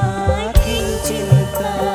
semakin cinta